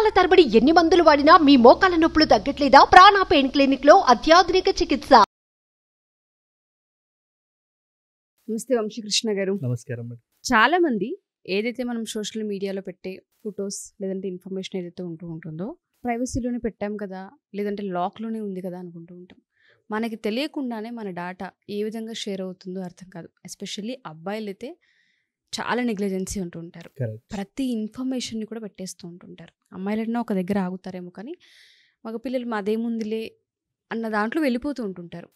సంవత్సరాల తరబడి ఎన్ని మందులు వాడినా మీ మోకాల నొప్పులు తగ్గట్లేదా? ప్రాణ పెయిన్ క్లినిక్లో అత్యాధునిక చికిత్స. నమస్తే వంశీకృష్ణ గారు. నమస్కారం మేడం. చాలా మంది ఏదైతే మనం సోషల్ మీడియాలో పెట్టే ఫొటోస్ లేదంటే ఇన్ఫర్మేషన్ ఏదైతే ఉంటూ ఉంటుందో ప్రైవసీలోనే పెట్టాం కదా లేదంటే లాక్లోనే ఉంది కదా అనుకుంటూ ఉంటాం. మనకి తెలియకుండానే మన డాటా ఏ విధంగా షేర్ అవుతుందో అర్థం కాదు. ఎస్పెషల్లీ అబ్బాయిలు అయితే చాలా నెగ్లిజెన్సీ ఉంటూ ఉంటారు కరెక్ట్. ప్రతి ఇన్ఫర్మేషన్ని కూడా పెట్టేస్తూ ఉంటుంటారు. అమ్మాయిలన్నా ఒక దగ్గర ఆగుతారేమో కానీ మగపిల్లలు మాదేముందిలే అన్న దాంట్లో వెళ్ళిపోతూ ఉంటుంటారు.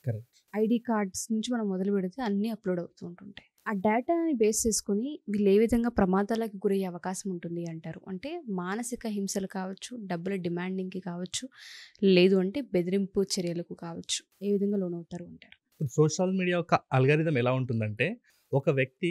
ఐడి కార్డ్స్ నుంచి మనం మొదలు పెడితే అన్నీ అప్లోడ్ అవుతూ ఉంటుంటాయి. ఆ డేటాని బేస్ చేసుకొని వీళ్ళు ఏ విధంగా ప్రమాదాలకు గురయ్యే అవకాశం ఉంటుంది అంటారు? అంటే మానసిక హింసలు కావచ్చు డబ్బుల డిమాండింగ్కి కావచ్చు లేదు అంటే బెదిరింపు చర్యలకు కావచ్చు. ఏ విధంగా లోనవుతారు అంటారు? సోషల్ మీడియా యొక్క అల్గారిథం ఎలా ఉంటుందంటే ఒక వ్యక్తి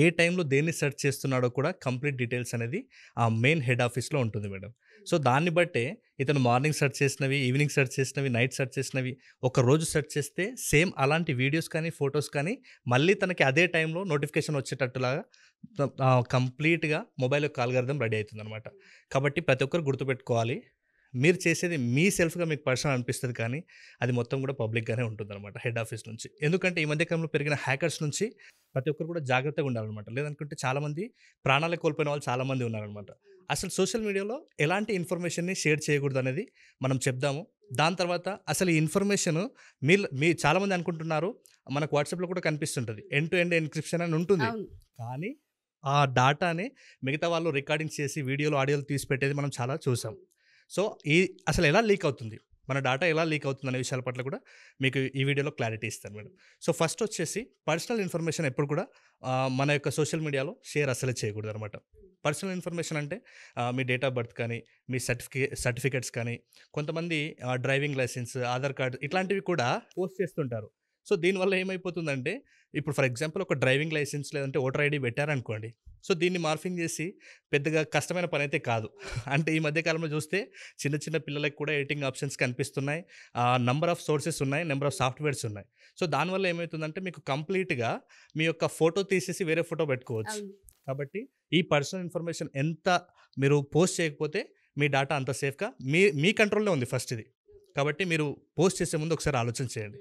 ఏ టైంలో దేన్ని సెర్చ్ చేస్తున్నాడో కూడా కంప్లీట్ డీటెయిల్స్ అనేది ఆ మెయిన్ హెడ్ ఆఫీస్లో ఉంటుంది మేడం. సో దాన్ని బట్టే ఇతను మార్నింగ్ సెర్చ్ చేసినవి ఈవినింగ్ సెర్చ్ చేసినవి నైట్ సెర్చ్ చేసినవి ఒక రోజు సెర్చ్ చేస్తే సేమ్ అలాంటి వీడియోస్ కానీ ఫొటోస్ కానీ మళ్ళీ తనకి అదే టైంలో నోటిఫికేషన్ వచ్చేటట్టులాగా కంప్లీట్గా మొబైల్ యొక్క రెడీ అవుతుంది అనమాట కాబట్టి ప్రతి ఒక్కరు గుర్తుపెట్టుకోవాలి. మీరు చేసేది మీ సెల్ఫ్గా మీకు పర్సనల్ అనిపిస్తుంది కానీ అది మొత్తం కూడా పబ్లిక్గానే ఉంటుంది అనమాట హెడ్ ఆఫీస్ నుంచి. ఎందుకంటే ఈ మధ్య కాలంలో పెరిగిన హ్యాకర్స్ నుంచి ప్రతి ఒక్కరు కూడా జాగ్రత్తగా ఉండాలన్నమాట. లేదనుకుంటే చాలామంది ప్రాణాలు కోల్పోయిన వాళ్ళు చాలామంది ఉన్నారనమాట అసలు సోషల్ మీడియాలో ఎలాంటి ఇన్ఫర్మేషన్ని షేర్ చేయకూడదు అనేది మనం చెప్దాము. దాని తర్వాత అసలు ఈ ఇన్ఫర్మేషన్ మీ మీ చాలామంది అనుకుంటున్నారు మనకు వాట్సాప్లో కూడా కనిపిస్తుంటుంది. ఎండ్ టు ఎండ్ ఎన్క్రిప్షన్ అని ఉంటుంది. కానీ ఆ డాటాని మిగతా వాళ్ళు రికార్డింగ్ చేసి వీడియోలు ఆడియోలు తీసి పెట్టేది మనం చాలా చూసాం. సో ఈ అసలు ఎలా లీక్ అవుతుంది? మన డాటా ఎలా లీక్ అవుతుంది అనే విషయాల పట్ల కూడా మీకు ఈ వీడియోలో క్లారిటీ ఇస్తాను మేడం. సో ఫస్ట్ వచ్చేసి పర్సనల్ ఇన్ఫర్మేషన్ ఎప్పుడు కూడా మన యొక్క సోషల్ మీడియాలో షేర్ అసలే చేయకూడదు అనమాట పర్సనల్ ఇన్ఫర్మేషన్ అంటే మీ డేట్ ఆఫ్ బర్త్ కానీ మీ సర్టిఫికే సర్టిఫికేట్స్ కానీ కొంతమంది డ్రైవింగ్ లైసెన్స్ ఆధార్ కార్డు ఇట్లాంటివి కూడా పోస్ట్ చేస్తుంటారు. సో దీనివల్ల ఏమైపోతుందంటే ఇప్పుడు ఫర్ ఎగ్జాంపుల్ ఒక డ్రైవింగ్ లైసెన్స్ లేదంటే ఓటర్ ఐడి పెట్టారనుకోండి సో దీన్ని మార్ఫింగ్ చేసి పెద్దగా కష్టమైన పని అయితే కాదు. అంటే ఈ మధ్య కాలంలో చూస్తే చిన్న చిన్న పిల్లలకు కూడా ఎడిటింగ్ ఆప్షన్స్ కనిపిస్తున్నాయి. నంబర్ ఆఫ్ సోర్సెస్ ఉన్నాయి నెంబర్ ఆఫ్ సాఫ్ట్వేర్స్ ఉన్నాయి. సో దానివల్ల ఏమవుతుందంటే మీకు కంప్లీట్గా మీ యొక్క ఫోటో తీసేసి వేరే ఫోటో పెట్టుకోవచ్చు. కాబట్టి ఈ పర్సనల్ ఇన్ఫర్మేషన్ ఎంత మీరు పోస్ట్ చేయకపోతే మీ డాటా అంత సేఫ్గా మీ మీ కంట్రోల్లో ఉంది ఫస్ట్ ఇది. కాబట్టి మీరు పోస్ట్ చేసే ముందు ఒకసారి ఆలోచన చేయండి.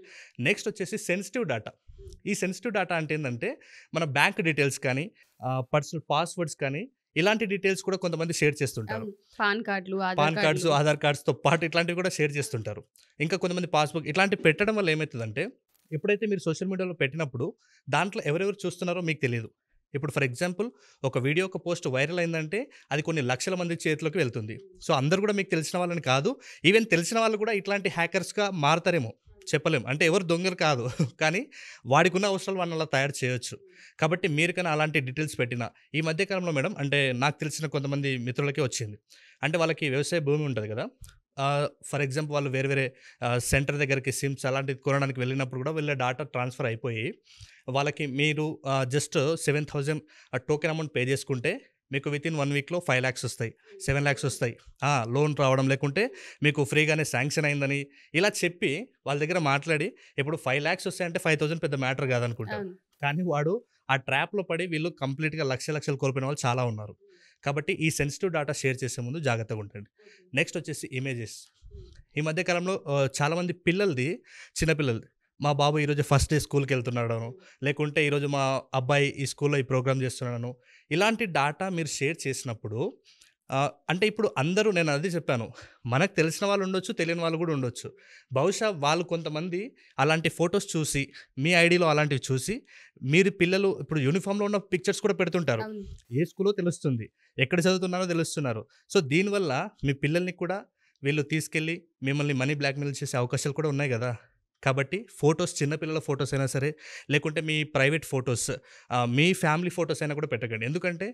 నెక్స్ట్ వచ్చేసి సెన్సిటివ్ డేటా. ఈ సెన్సిటివ్ డేటా అంటే ఏంటంటే మన బ్యాంక్ డీటెయిల్స్ కానీ పర్సనల్ పాస్వర్డ్స్ కానీ ఇలాంటి డీటెయిల్స్ కూడా కొంతమంది షేర్ చేస్తుంటారు. పాన్ కార్డులు పాన్ కార్డ్స్. ఆధార్ కార్డ్స్తో పాటు ఇట్లాంటివి కూడా షేర్ చేస్తుంటారు. ఇంకా కొంతమంది పాస్బుక్ ఇట్లాంటివి పెట్టడం వల్ల ఏమవుతుందంటే ఎప్పుడైతే మీరు సోషల్ మీడియాలో పెట్టినప్పుడు దాంట్లో ఎవరెవరు చూస్తున్నారో మీకు తెలియదు ఇప్పుడు ఫర్ ఎగ్జాంపుల్ ఒక వీడియో ఒక పోస్ట్ వైరల్ అయిందంటే అది కొన్ని లక్షల మంది చేతిలోకి వెళ్తుంది. సో అందరు కూడా మీకు తెలిసిన వాళ్ళని కాదు ఈవెన్ తెలిసిన వాళ్ళు కూడా ఇట్లాంటి హ్యాకర్స్గా మారతారేమో చెప్పలేము అంటే ఎవరు దొంగలు కాదు. కానీ వాడికి ఉన్న అవసరాలు వాళ్ళని అలా తయారు చేయొచ్చు. కాబట్టి మీరు కానీ అలాంటి డీటెయిల్స్ పెట్టిన ఈ మధ్యకాలంలో మేడం అంటే నాకు తెలిసిన కొంతమంది మిత్రులకే వచ్చింది. అంటే వాళ్ళకి వ్యవసాయ భూమి ఉంటుంది కదా ఫర్ ఎగ్జాంపుల్ వాళ్ళు వేరే వేరే సెంటర్ దగ్గరికి సిమ్స్ అలాంటివి కొనడానికి వెళ్ళినప్పుడు కూడా వీళ్ళ డాటా ట్రాన్స్ఫర్ అయిపోయి వాళ్ళకి మీరు just seven thousand token amount pay చేసుకుంటే మీకు విత్ ఇన్ వన్ వీక్లో ఫైవ్ ల్యాక్స్ వస్తాయి. సెవెన్ ల్యాక్స్ వస్తాయి. లోన్ రావడం లేకుంటే మీకు ఫ్రీగానే శాంక్షన్ అయిందని ఇలా చెప్పి వాళ్ళ దగ్గర మాట్లాడి ఇప్పుడు ఫైవ్ ల్యాక్స్ వస్తాయంటే ఫైవ్ థౌసండ్ పెద్ద మ్యాటర్ కాదనుకుంటారు. కానీ వాడు ఆ ట్రాప్లో పడి వీళ్ళు కంప్లీట్గా లక్ష లక్షలు కోల్పోయిన వాళ్ళు చాలా ఉన్నారు. కాబట్టి ఈ సెన్సిటివ్ డేటా షేర్ చేసే ముందు జాగ్రత్తగా ఉండండి. నెక్స్ట్ వచ్చేసి ఇమేజెస్ ఈ మధ్య కాలంలో ఆ, చాలామంది పిల్లలది చిన్నపిల్లలది మా బాబు ఈరోజు ఫస్ట్ డే స్కూల్కి వెళ్తున్నాడు లేకుంటే ఈరోజు మా అబ్బాయి ఈ స్కూల్లో ఈ ప్రోగ్రామ్ చేస్తున్నాను ఇలాంటి డాటా మీరు షేర్ చేసినప్పుడు అంటే ఇప్పుడు అందరూ నేను అది చెప్పాను. మనకు తెలిసిన వాళ్ళు ఉండొచ్చు తెలియని వాళ్ళు కూడా ఉండొచ్చు. బహుశా వాళ్ళు కొంతమంది అలాంటి ఫొటోస్ చూసి మీ ఐడిలో అలాంటివి చూసి మీరు పిల్లలు ఇప్పుడు యూనిఫామ్లో ఉన్న పిక్చర్స్ కూడా పెడుతుంటారు. ఏ స్కూల్లో తెలుస్తుంది ఎక్కడ చదువుతున్నారో తెలుస్తున్నారు. సో దీనివల్ల మీ పిల్లల్ని కూడా వీళ్ళు తీసుకెళ్ళి మిమ్మల్ని మనీ బ్లాక్మెయిల్ చేసే అవకాశాలు కూడా ఉన్నాయి కదా? కాబట్టి ఫొటోస్ చిన్నపిల్లల ఫొటోస్ అయినా సరే లేకుంటే మీ ప్రైవేట్ ఫొటోస్ మీ ఫ్యామిలీ ఫొటోస్ అయినా కూడా పెట్టకండి. ఎందుకంటే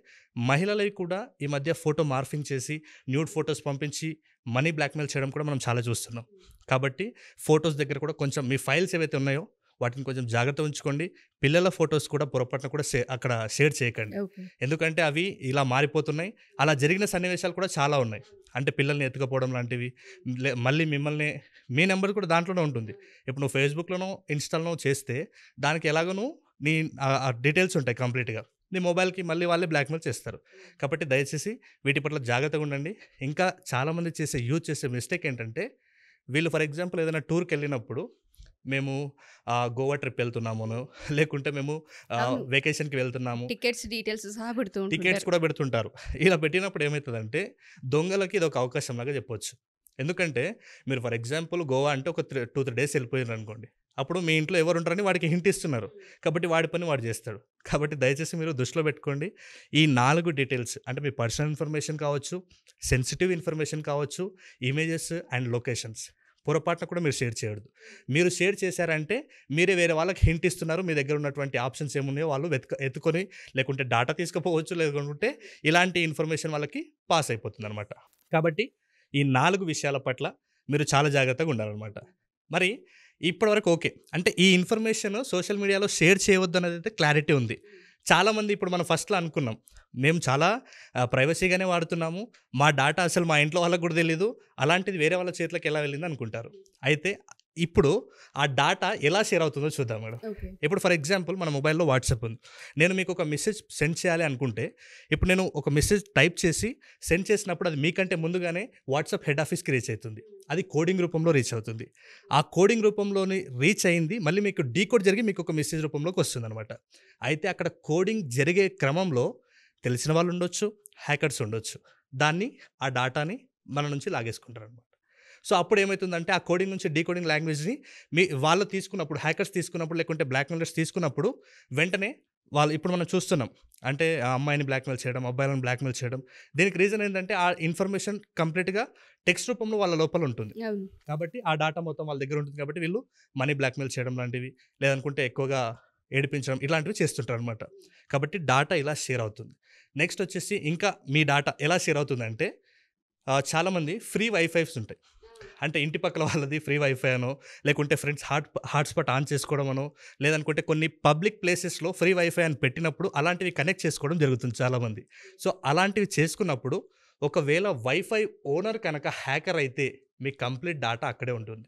మహిళలవి కూడా ఈ మధ్య ఫోటో మార్ఫింగ్ చేసి న్యూడ్ ఫొటోస్ పంపించి మనీ బ్లాక్మెయిల్ చేయడం కూడా మనం చాలా చూస్తున్నాం. కాబట్టి ఫొటోస్ దగ్గర కూడా కొంచెం మీ ఫైల్స్ ఏవైతే ఉన్నాయో వాటిని కొంచెం జాగ్రత్త ఉంచుకోండి. పిల్లల ఫొటోస్ కూడా పొరపాటున కూడా షే అక్కడ షేర్ చేయకండి. ఎందుకంటే అవి ఇలా మారిపోతున్నాయి. అలా జరిగిన సన్నివేశాలు కూడా చాలా ఉన్నాయి. అంటే పిల్లల్ని ఎత్తుకపోవడం లాంటివి మళ్ళీ మిమ్మల్ని మీ నెంబర్ కూడా దాంట్లోనే ఉంటుంది. ఇప్పుడు నువ్వు ఫేస్బుక్లోనో ఇన్స్టాలోనో చేస్తే దానికి ఎలాగోనూ నీ డీటెయిల్స్ ఉంటాయి కంప్లీట్గా. నీ మొబైల్కి మళ్ళీ వాళ్ళే బ్లాక్మెయిల్ చేస్తారు. కాబట్టి దయచేసి వీటి పట్ల జాగ్రత్తగా ఉండండి. ఇంకా చాలామంది చేసే యూజ్ చేసే మిస్టేక్ ఏంటంటే వీళ్ళు ఫర్ ఎగ్జాంపుల్ ఏదైనా టూర్కి వెళ్ళినప్పుడు మేము గోవా ట్రిప్ వెళ్తున్నాము లేకుంటే మేము. వెకేషన్కి వెళ్తున్నాము. టికెట్స్ డీటెయిల్స్ సహా పెడుతూ టికెట్స్. కూడా పెడుతుంటారు. ఇలా పెట్టినప్పుడు ఏమవుతుందంటే దొంగలకి ఇది ఒక అవకాశం లాగా చెప్పొచ్చు. ఎందుకంటే మీరు ఫర్ ఎగ్జాంపుల్ గోవా అంటే ఒక త్రీ టూ త్రీ డేస్ వెళ్ళిపోయారు అనుకోండి. అప్పుడు మీ ఇంట్లో ఎవరు ఉంటారని వాడికి హింట్ ఇస్తున్నారు. కాబట్టి వాడి పని వాడు చేస్తాడు. కాబట్టి దయచేసి మీరు దృష్టిలో పెట్టుకోండి. ఈ నాలుగు డీటెయిల్స్ అంటే మీ పర్సనల్ ఇన్ఫర్మేషన్ కావచ్చు సెన్సిటివ్ ఇన్ఫర్మేషన్ కావచ్చు ఇమేజెస్ అండ్ లొకేషన్స్. పొరపాటున కూడా మీరు షేర్ చేయొద్దు. మీరు షేర్ చేశారంటే మీరే వేరే వాళ్ళకి హింట్ ఇస్తున్నారు. మీ దగ్గర ఉన్నటువంటి ఆప్షన్స్ ఏమున్నాయో వాళ్ళు వెతుక ఎత్తుకొని లేకుంటే డాటా తీసుకుపోవచ్చు. లేకుంటే ఇలాంటి ఇన్ఫర్మేషన్ వాళ్ళకి పాస్ అయిపోతుంది అనమాట కాబట్టి ఈ నాలుగు విషయాల పట్ల మీరు చాలా జాగ్రత్తగా ఉండాలన్నమాట. మరి ఇప్పటివరకు ఓకే. అంటే ఈ ఇన్ఫర్మేషన్ సోషల్ మీడియాలో షేర్ చేయవద్దు అనేది అయితే క్లారిటీ ఉంది. చాలామంది ఇప్పుడు మనం ఫస్ట్లో అనుకున్నాం మేము చాలా ప్రైవసీగానే వాడుతున్నాము మా డాటా అసలు మా ఇంట్లో వాళ్ళకి కూడా తెలియదు అలాంటిది వేరే వాళ్ళ చేతిలోకి ఎలా వెళ్ళింది అనుకుంటారు. అయితే ఇప్పుడు ఆ డాటా ఎలా షేర్ అవుతుందో చూద్దాం మేడం. ఇప్పుడు ఫర్ ఎగ్జాంపుల్ మన మొబైల్లో వాట్సాప్ ఉంది. నేను మీకు ఒక మెసేజ్ సెండ్ చేయాలి అనుకుంటే ఇప్పుడు నేను ఒక మెసేజ్ టైప్ చేసి సెండ్ చేసినప్పుడు అది మీకంటే ముందుగానే వాట్సాప్ హెడ్ ఆఫీస్కి రీచ్ అవుతుంది. అది కోడింగ్ రూపంలో రీచ్ అవుతుంది. ఆ కోడింగ్ రూపంలోని రీచ్ అయింది మళ్ళీ మీకు డీకోడ్ జరిగి మీకు ఒక మెసేజ్ రూపంలోకి వస్తుంది అనమాట అయితే అక్కడ కోడింగ్ జరిగే క్రమంలో తెలిసిన వాళ్ళు ఉండొచ్చు హ్యాకర్స్ ఉండొచ్చు. దాన్ని ఆ డాటాని మన నుంచి లాగేసుకుంటారు అనమాట సో అప్పుడు ఏమవుతుందంటే ఆ కోడింగ్ నుంచి డీకోడింగ్ లాంగ్వేజ్ని మీ వాళ్ళు తీసుకున్నప్పుడు హ్యాకర్స్ తీసుకున్నప్పుడు లేకుంటే బ్లాక్ మెయిలర్స్ తీసుకున్నప్పుడు వెంటనే వాళ్ళు ఇప్పుడు మనం చూస్తున్నాం. అంటే ఆ అమ్మాయిని బ్లాక్మెయిల్ చేయడం అబ్బాయిలను బ్లాక్మెయిల్ చేయడం. దీనికి రీజన్ ఏంటంటే ఆ ఇన్ఫర్మేషన్ కంప్లీట్గా టెక్స్ట్ రూపంలో వాళ్ళ లోపల ఉంటుంది. కాబట్టి ఆ డాటా మొత్తం వాళ్ళ దగ్గర ఉంటుంది కాబట్టి వీళ్ళు మనీ బ్లాక్మెయిల్ చేయడం లాంటివి లేదనుకుంటే ఎక్కువగా ఏడిపించడం ఇలాంటివి చేస్తుంటారు అనమాట కాబట్టి డాటా ఇలా షేర్ అవుతుంది. నెక్స్ట్ వచ్చేసి ఇంకా మీ డాటా ఎలా షేర్ అవుతుందంటే చాలామంది ఫ్రీ వైఫైస్ ఉంటాయి. అంటే ఇంటి పక్కల వాళ్ళది ఫ్రీ వైఫై అనో లేకుంటే ఫ్రెండ్స్ హాట్ హాట్స్పాట్ ఆన్ చేసుకోవడం అనో లేదనుకుంటే కొన్ని పబ్లిక్ ప్లేసెస్లో ఫ్రీ వైఫై అని పెట్టినప్పుడు అలాంటివి కనెక్ట్ చేసుకోవడం జరుగుతుంది చాలామంది. సో అలాంటివి చేసుకున్నప్పుడు ఒకవేళ వైఫై ఓనర్ కనుక హ్యాకర్ అయితే మీ కంప్లీట్ డాటా అక్కడే ఉంటుంది.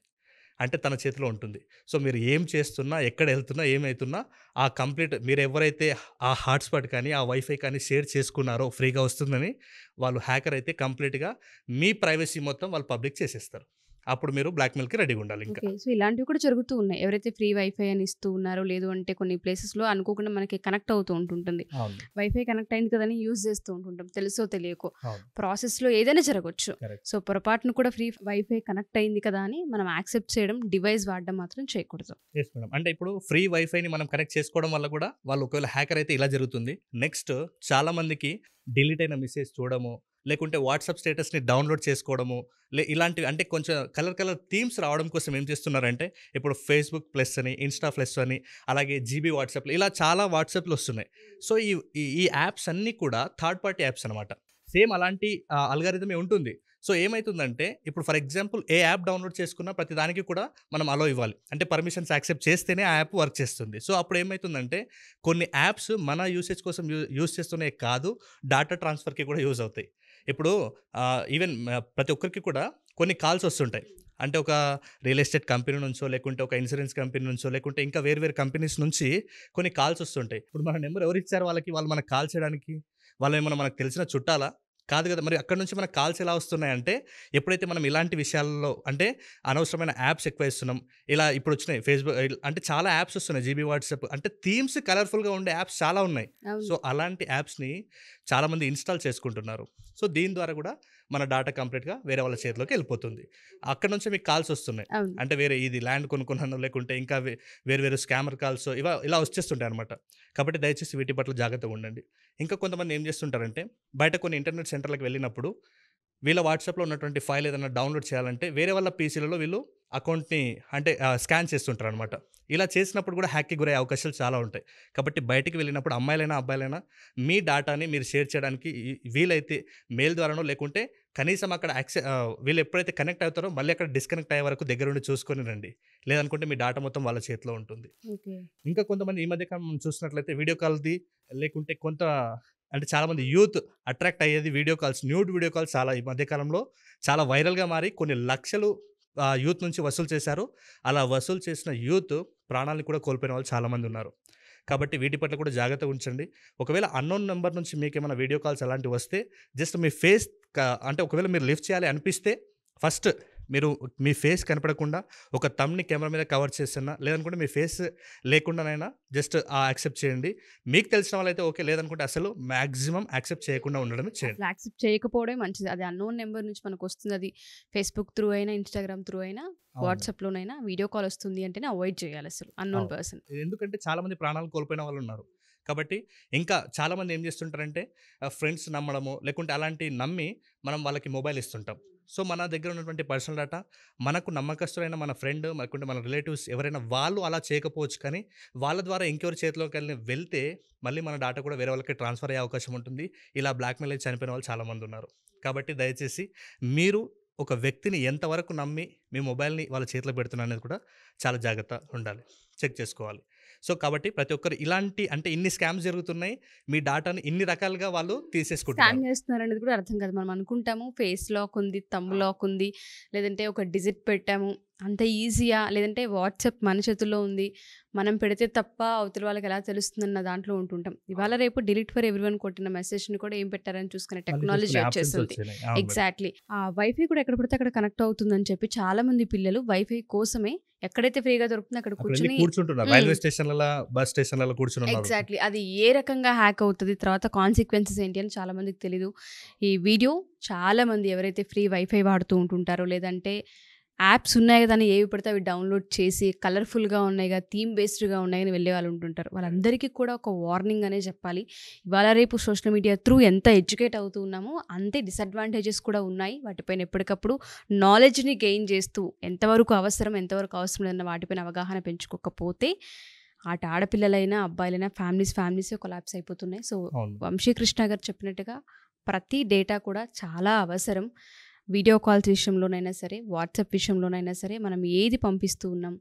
అంటే తన చేతిలో ఉంటుంది. సో మీరు ఏం చేస్తున్నా ఎక్కడ వెళ్తున్నా ఏమవుతున్నా ఆ కంప్లీట్ మీరు ఎవరైతే ఆ హాట్స్పాట్ కానీ ఆ వైఫై కానీ షేర్ చేసుకున్నారో ఫ్రీగా వస్తుందని వాళ్ళు హ్యాకర్ అయితే కంప్లీట్గా మీ ప్రైవసీ మొత్తం వాళ్ళు పబ్లిక్ చేసేస్తారు. అప్పుడు మీరు బ్లాక్మెయిల్కి రెడీగా ఉండాలి ఇంకా. సో ఇలాంటివి కూడా జరుగుతూ ఉన్నాయి. ఎవరైతే ఫ్రీ వైఫై అని ఇస్తూ ఉన్నారో లేదు అంటే కొన్ని ప్లేసెస్లో అనుకోకుండా మనకి కనెక్ట్ అవుతూ ఉంటుంటుంది. వైఫై కనెక్ట్ అయింది కదని యూజ్ చేస్తూ ఉంటుంటాం. తెలుసో తెలియకో. అవును. ప్రాసెస్లో ఏదైనా జరగవచ్చు. సో పొరపాటును కూడా ఫ్రీ వైఫై కనెక్ట్ అయింది కదా అని మనం యాక్సెప్ట్ చేయడం డివైస్ వాడడం మాత్రం చేయకూడదు. ఎస్ మేడం అంటే ఇప్పుడు ఫ్రీ వైఫైని మనం కనెక్ట్ చేసుకోవడం వల్ల కూడా వాళ్ళు ఒకవేళ హ్యాకర్ అయితే ఇలా జరుగుతుంది. నెక్స్ట్ చాలా మందికి డిలీట్ అయిన మెసేజ్ చూడము లేకుంటే వాట్సాప్ స్టేటస్ని డౌన్లోడ్ చేసుకోవడము లే ఇలాంటివి అంటే కొంచెం కలర్ కలర్ థీమ్స్ రావడం కోసం ఏం చేస్తున్నారంటే ఇప్పుడు ఫేస్బుక్ ప్లస్ అని ఇన్స్టా ప్లస్ అని అలాగే జీబీ వాట్సాప్లు ఇలా చాలా వాట్సాప్లు వస్తున్నాయి. సో ఈ ఈ- ఈ యాప్స్ అన్నీ కూడా థర్డ్ పార్టీ యాప్స్ అనమాట సేమ్ అలాంటి అల్గారిథమే ఉంటుంది. సో ఏమవుతుందంటే ఇప్పుడు ఫర్ ఎగ్జాంపుల్ ఏ యాప్ డౌన్లోడ్ చేసుకున్నా ప్రతి దానికి కూడా మనం అలో ఇవ్వాలి. అంటే పర్మిషన్స్ యాక్సెప్ట్ చేస్తేనే ఆ యాప్ వర్క్ చేస్తుంది. సో అప్పుడు ఏమవుతుందంటే కొన్ని యాప్స్ మన యూసేజ్ కోసం యూస్ చేస్తూనే కాదు డాటా ట్రాన్స్ఫర్కి కూడా యూజ్ అవుతాయి. ఇప్పుడు ఈవెన్ ప్రతి ఒక్కరికి కూడా కొన్ని కాల్స్ వస్తుంటాయి. అంటే ఒక రియల్ ఎస్టేట్ కంపెనీ నుంచో లేకుంటే ఒక ఇన్సూరెన్స్ కంపెనీ నుంచో లేకుంటే ఇంకా వేరు వేరు కంపెనీస్ నుంచి కొన్ని కాల్స్ వస్తుంటాయి. ఇప్పుడు మన నెంబర్ ఎవరు ఇచ్చారు వాళ్ళకి? వాళ్ళు మనకు కాల్ చేయడానికి? వాళ్ళు ఏమైనా మనకు తెలిసిన చుట్టాలా? కాదు కదా! మరి అక్కడ నుంచి మనకు కాల్స్ ఎలా వస్తున్నాయంటే ఎప్పుడైతే మనం ఇలాంటి విషయాల్లో అంటే అనవసరమైన యాప్స్ ఎక్కువ ఇస్తున్నాం ఇలా ఇప్పుడు వచ్చినాయి ఫేస్బుక్ అంటే చాలా యాప్స్ వస్తున్నాయి. జీబీ వాట్సాప్ అంటే థీమ్స్ కలర్ఫుల్గా ఉండే యాప్స్ చాలా ఉన్నాయి. సో అలాంటి యాప్స్ని చాలామంది ఇన్స్టాల్ చేసుకుంటున్నారు. సో దీని ద్వారా కూడా మన డాటా కంప్లీట్గా వేరే వాళ్ళ చేతిలోకి వెళ్ళిపోతుంది. అక్కడ నుంచి మీకు కాల్స్ వస్తున్నాయి. అంటే వేరే ఇది ల్యాండ్ కొనుక్కున్నాను లేకుంటే ఇంకా వేరు వేరు స్కామర్ కాల్స్ ఇవా ఇలా వచ్చేస్తుంటాయి అనమాట కాబట్టి దయచేసి వీటి పట్ల జాగ్రత్తగా ఉండండి. ఇంకా కొంతమంది ఏం చేస్తుంటారంటే బయట కొన్ని ఇంటర్నెట్ సెంటర్లకు వెళ్ళినప్పుడు వీళ్ళ వాట్సాప్లో ఉన్నటువంటి ఫైల్ ఏదైనా డౌన్లోడ్ చేయాలంటే వేరే వాళ్ళ పీసీలలో వీళ్ళు అకౌంట్ని అంటే స్కాన్ చేస్తుంటారు అనమాట ఇలా చేసినప్పుడు కూడా హ్యాక్కి గురయ్యే అవకాశాలు చాలా ఉంటాయి. కాబట్టి బయటికి వెళ్ళినప్పుడు అమ్మాయిలైనా అబ్బాయిలైనా మీ డాటాని మీరు షేర్ చేయడానికి వీలైతే మెయిల్ ద్వారానో లేకుంటే కనీసం అక్కడ యాక్సె వీళ్ళు ఎప్పుడైతే కనెక్ట్ అవుతారో మళ్ళీ అక్కడ డిస్కనెక్ట్ అయ్యే వరకు దగ్గరుండి చూసుకొని రండి. లేదనుకుంటే మీ డాటా మొత్తం వాళ్ళ చేతిలో ఉంటుంది. ఇంకా కొంతమంది ఈ మధ్య మనం చూసినట్లయితే వీడియో కాల్ది లేకుంటే కొంత అంటే చాలామంది యూత్ అట్రాక్ట్ అయ్యేది video calls nude video calls చాలా ఈ మధ్యకాలంలో చాలా వైరల్గా మారి కొన్ని లక్షలు యూత్ నుంచి వసూలు చేశారు. అలా వసూలు చేసిన యూత్ ప్రాణాలను కూడా కోల్పోయిన వాళ్ళు చాలామంది ఉన్నారు. కాబట్టి వీటి పట్ల కూడా జాగ్రత్త ఉంచండి. ఒకవేళ అన్నోన్ నెంబర్ నుంచి మీకు ఏమైనా వీడియో కాల్స్ అలాంటివి వస్తే జస్ట్ మీ ఫేస్ అంటే ఒకవేళ మీరు లిఫ్ట్ చేయాలి అనిపిస్తే ఫస్ట్ మీరు మీ ఫేస్ కనపడకుండా ఒక తమ్ని కెమెరా మీద కవర్ చేస్తున్నా లేదనుకుంటే మీ ఫేస్ లేకుండానైనా జస్ట్ యాక్సెప్ట్ చేయండి. మీకు తెలిసిన వాళ్ళైతే ఓకే లేదనుకుంటే అసలు మ్యాక్సిమం యాక్సెప్ట్ చేయకుండా ఉండడమే చేయండి. యాక్సెప్ట్ చేయకపోవడమే మంచిది. అది అన్నోన్ నెంబర్ నుంచి మనకు వస్తుంది అది. ఫేస్బుక్ త్రూ అయినా ఇన్స్టాగ్రామ్ త్రూ అయినా వాట్సాప్లోనైనా వీడియో కాల్ వస్తుంది అంటేనే అవాయిడ్ చేయాలి అసలు అన్నోన్. పర్సన్. ఎందుకంటే చాలా మంది ప్రాణాలు కోల్పోయిన వాళ్ళు ఉన్నారు. కాబట్టి ఇంకా చాలా మంది ఏం చేస్తుంటారంటే ఫ్రెండ్స్ నమ్మడము లేకుంటే అలాంటి నమ్మి మనం వాళ్ళకి మొబైల్ ఇస్తుంటాం. సో మన దగ్గర ఉన్నటువంటి పర్సనల్ డేటా మనకు నమ్మకస్తులైన మన ఫ్రెండ్ లేకుంటే మన రిలేటివ్స్ ఎవరైనా వాళ్ళు అలా చేయకపోవచ్చు కానీ వాళ్ళ ద్వారా ఇంకెవరి చేతిలోకి వెళ్ళి వెళ్తే మళ్ళీ మన డేటా కూడా వేరే వాళ్ళకి ట్రాన్స్ఫర్ అయ్యే అవకాశం ఉంటుంది. ఇలా బ్లాక్మెయిల్ అయ్యి చనిపోయిన వాళ్ళు చాలామంది ఉన్నారు. కాబట్టి దయచేసి మీరు ఒక వ్యక్తిని ఎంతవరకు నమ్మి మీ మొబైల్ని వాళ్ళ చేతిలో పెడుతున్నా అనేది కూడా చాలా జాగ్రత్త ఉండాలి. చెక్ చేసుకోవాలి. సో కాబట్టి ప్రతి ఒక్కరు ఇలాంటి అంటే ఇన్ని స్కామ్స్ జరుగుతున్నాయి. మీ డాటాని ఇన్ని రకాలుగా వాళ్ళు స్కామ్ తీసేసుకుంటున్నారు. చేస్తున్నారు అనేది కూడా అర్థం కాదు. మనం అనుకుంటాము ఫేస్ లాక్ ఉంది తమ్ము లాక్ ఉంది లేదంటే ఒక డిజిట్ పెట్టాము అంత ఈజీయా? లేదంటే వాట్సాప్ మన చేతుల్లో ఉంది. మనం పెడితే తప్ప అవతల వాళ్ళకి ఎలా తెలుస్తుందన్న దాంట్లో ఉంటుంటాం. ఇవాళ రేపు డిలీట్ ఫర్ ఎవ్రీవన్ కొట్టిన మెసేజ్ని కూడా ఏం పెట్టారని చూసుకునే టెక్నాలజీ వచ్చేస్తుంది ఎగ్జాక్ట్లీ. ఆ వైఫై కూడా ఎక్కడ పడితే అక్కడ కనెక్ట్ అవుతుందని చెప్పి చాలా మంది పిల్లలు వైఫై కోసమే ఎక్కడైతే ఫ్రీగా దొరుకుతుందో అక్కడ కూర్చొని కూర్చుంటున్నారు. రైల్వే స్టేషన్ల బస్ స్టేషన్లలో కూర్చుని ఎగ్జాక్ట్లీ. అది ఏ రకంగా హ్యాక్ అవుతుంది తర్వాత కాన్సిక్వెన్సెస్ ఏంటి అని చాలా మందికి తెలీదు. ఈ వీడియో చాలా మంది ఎవరైతే ఫ్రీ వైఫై వాడుతూ ఉంటుంటారో లేదంటే యాప్స్ ఉన్నాయి కదా అని ఏవి పడితే అవి డౌన్లోడ్ చేసి కలర్ఫుల్గా ఉన్నాయి కదా థీమ్ బేస్డ్గా ఉన్నాయని వెళ్ళే వాళ్ళు ఉంటుంటారు. వాళ్ళందరికీ కూడా ఒక వార్నింగ్ అనే చెప్పాలి. ఇవాళ రేపు సోషల్ మీడియా త్రూ ఎంత ఎడ్యుకేట్ అవుతూ ఉన్నామో అంతే డిసడ్వాంటేజెస్ కూడా ఉన్నాయి. వాటిపైన ఎప్పటికప్పుడు నాలెడ్జ్ని గెయిన్ చేస్తూ ఎంతవరకు అవసరం ఎంతవరకు అవసరం లేదన్న వాటిపైన అవగాహన పెంచుకోకపోతే అటు ఆడపిల్లలైనా అబ్బాయిలైనా ఫ్యామిలీస్ ఫ్యామిలీస్ కొలాప్స్ అయిపోతున్నాయి. సో వంశీకృష్ణ గారు చెప్పినట్టుగా ప్రతి డేటా కూడా చాలా అవసరం. వీడియో కాల్స్ విషయంలోనైనా సరే వాట్సాప్ విషయంలోనైనా సరే మనం ఏది పంపిస్తూ ఉన్నాం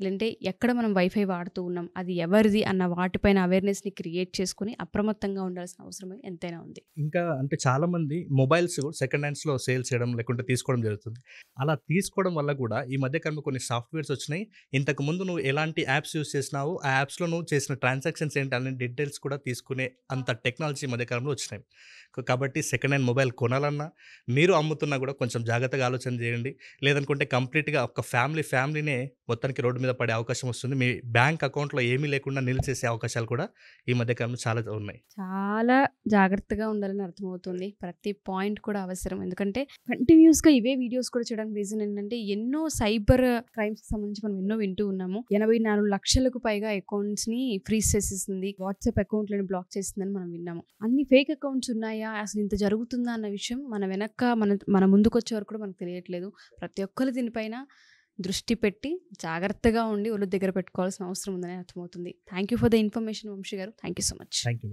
లేదంటే ఎక్కడ మనం వైఫై వాడుతూ ఉన్నాం అది ఎవరిది అన్న వాటిపైన అవేర్నెస్ని క్రియేట్ చేసుకుని అప్రమత్తంగా ఉండాల్సిన అవసరం ఎంతైనా ఉంది. ఇంకా అంటే చాలామంది మొబైల్స్ కూడా సెకండ్ హ్యాండ్స్లో సేల్ చేయడం లేకుంటే తీసుకోవడం జరుగుతుంది. అలా తీసుకోవడం వల్ల కూడా ఈ మధ్య కాలంలో కొన్ని సాఫ్ట్వేర్స్ వచ్చినాయి. ఇంతకు ముందు నువ్వు ఎలాంటి యాప్స్ యూస్ చేసినావు ఆ యాప్స్లో నువ్వు చేసిన ట్రాన్సాక్షన్స్ ఏంటి అనే డీటెయిల్స్ కూడా తీసుకునే అంత టెక్నాలజీ మధ్య కాలంలో వచ్చినాయి. కాబట్టి సెకండ్ హ్యాండ్ మొబైల్ కొనాలన్నా మీరు అమ్ముతున్నా కూడా కొంచెం జాగ్రత్తగా ఆలోచన చేయండి. లేదనుకుంటే కంప్లీట్గా ఒక ఫ్యామిలీ ఫ్యామిలీనే మొత్తానికి రోడ్డు మీద పడే అవకాశం వస్తుంది. మీ బ్యాంక్ అకౌంట్లో ఏమీ లేకుండా నిలిచేసే అవకాశాలు కూడా ఈ మధ్య కాలంలో చాలా ఉన్నాయి. చాలా జాగ్రత్తగా ఉండాలని అర్థమవుతుంది. ప్రతి పాయింట్ కూడా అవసరం. ఎందుకంటే కంటిన్యూస్గా ఇవే వీడియోస్ కూడా చేయడానికి రీజన్ ఏంటంటే ఎన్నో సైబర్ క్రైమ్స్కి సంబంధించి మనం ఎన్నో వింటూ ఉన్నాము. ఎనభై నాలుగు లక్షలకు పైగా అకౌంట్స్ని ఫ్రీజ్ చేసేసింది. వాట్సాప్ అకౌంట్లను బ్లాక్ చేసిందని మనం విన్నాము. అన్ని ఫేక్ అకౌంట్స్ ఉన్నాయా? అసలు ఇంత జరుగుతుందా? అన్న విషయం మన వెనక మన మన ముందుకు వచ్చే వరకు కూడా మనకు తెలియట్లేదు. ప్రతి ఒక్కరు దీనిపైన దృష్టి పెట్టి జాగ్రత్తగా ఉండి ఒళ్ళు దగ్గర పెట్టుకోవాల్సిన అవసరం ఉందని అర్థమవుతుంది. Thank you for the information Vamsi garu. Thank you so much thank you